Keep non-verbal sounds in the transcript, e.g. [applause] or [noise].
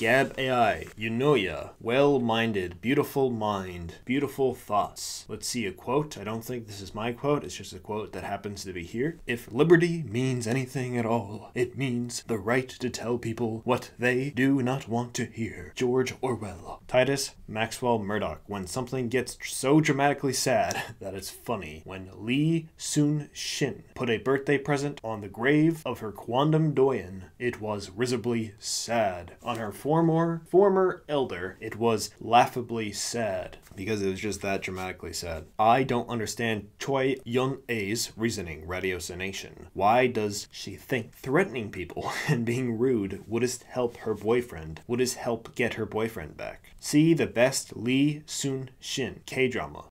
Gab AI, you know ya. Well minded, beautiful mind, beautiful thoughts. Let's see a quote. I don't think this is my quote, it's just a quote that happens to be here. If liberty means anything at all, it means the right to tell people what they do not want to hear. George Orwell. Titus Maxwell Murdoch. When something gets so dramatically sad [laughs] that it's funny. When Lee Soon Shin put a birthday present on the grave of her quondam doyen, it was risibly sad. On her former former elder, it was laughably sad because it was just that dramatically sad. I don't understand Choi Young A's reasoning, ratiocination. Why does she think threatening people [laughs] and being rude would help her boyfriend? Would help get her boyfriend back? See the best Lee Soon Shin K drama